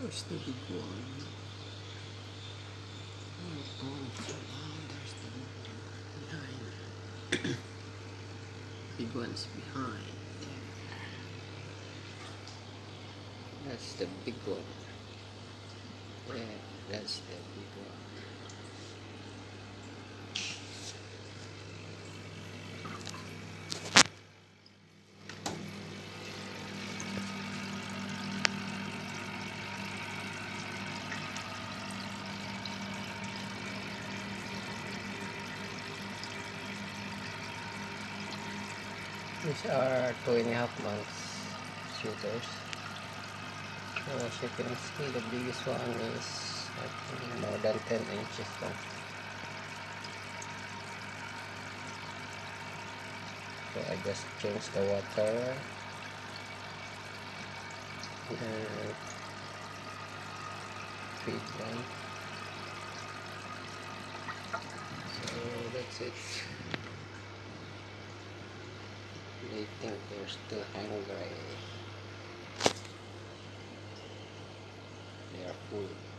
Oh, there's the big one. Oh, oh, there's the one behind. big one's behind. That's the big one. Yeah, that's the big one. These are two and a half months shooters. So as you can see, the biggest one is I think more than 10 inches long. So I just changed the water and feed them. So that's it. They think they're still hungry. They are full.